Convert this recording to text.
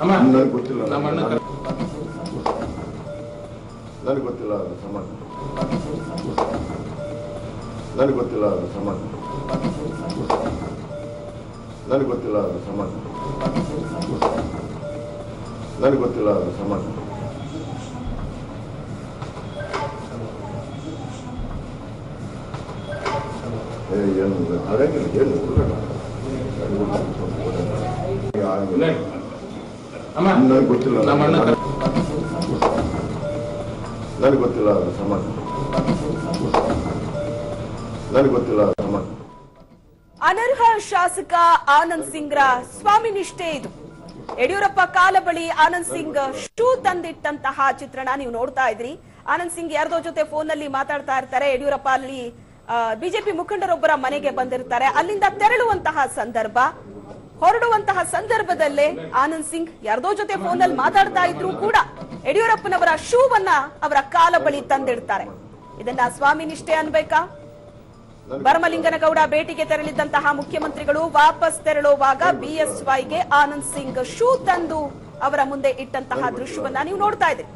ನನಗೆ ಗೊತ್ತಿಲ್ಲ ನನಗೆ ಗೊತ್ತಿಲ್ಲ ಅದು ಸಮಾಜ. ನನಗೆ ಗೊತ್ತಿಲ್ಲ ಅದು ಸಮಾಜ. ನನಗೆ ಗೊತ್ತಿಲ್ಲ ಅದು ಸಮಾಜ. ನನಗೆ ಗೊತ್ತಿಲ್ಲ ಅದು ಸಮಾಜ. ಏನು ಅದೇ ಏನು ನನಗೆ ಗೊತ್ತಿಲ್ಲ ನನಗೆ ಗೊತ್ತಿಲ್ಲ ಸಮಾಜ ನನಗೆ ಗೊತ್ತಿಲ್ಲ ಸಮಾಜ ಅನರ್ಹ ಶಾಸಕ ಆನಂದ್ ಸಿಂಗ್ರ ಸ್ವಾಮಿ ನಿಷ್ಠೆ ಇದು. ಯಡಿಯೂರಪ್ಪ ಕಾಲ ಬಳಿ ಆನಂದ್ ಸಿಂಗ್ ಶೂ ತಂದಿಟ್ಟಂತಹ ಚಿತ್ರಣ ನೀವು ನೋಡ್ತಾ ಇದ್ರಿ. ಆನಂದ್ ಸಿಂಗ್ ಯಾರ್ದೋ ಜೊತೆ ಫೋನ್ನಲ್ಲಿ ಮಾತಾಡ್ತಾ ಇರ್ತಾರೆ. ಯಡಿಯೂರಪ್ಪ ಅಲ್ಲಿ ಬಿಜೆಪಿ ಮುಖಂಡರೊಬ್ಬರ ಮನೆಗೆ ಬಂದಿರ್ತಾರೆ. ಅಲ್ಲಿಂದ ತೆರಳುವಂತಹ ಸಂದರ್ಭ. ಹೊರಡುವಂತಹ ಸಂದರ್ಭದಲ್ಲೇ ಆನಂದ್ ಸಿಂಗ್ ಯಾರ್ದೋ ಜೊತೆ ಫೋನ್ನಲ್ಲಿ ಮಾತಾಡ್ತಾ ಇದ್ರು ಕೂಡ ಯಡಿಯೂರಪ್ಪನವರ ಶೂವನ್ನ ಅವರ ಕಾಲ ಬಳಿ ತಂದಿಡ್ತಾರೆ. ಇದನ್ನ ಸ್ವಾಮಿ ನಿಷ್ಠೆ ಅನ್ಬೇಕಾ? ಭರಮಲಿಂಗನಗೌಡ ಭೇಟಿಗೆ ತೆರಳಿದ್ದಂತಹ ಮುಖ್ಯಮಂತ್ರಿಗಳು ವಾಪಸ್ ತೆರಳುವಾಗ ಬಿಎಸ್ವೈಗೆ ಆನಂದ್ ಸಿಂಗ್ ಶೂ ತಂದು ಅವರ ಮುಂದೆ ಇಟ್ಟಂತಹ ದೃಶ್ಯವನ್ನ ನೀವು ನೋಡ್ತಾ ಇದ್ದೀರಿ.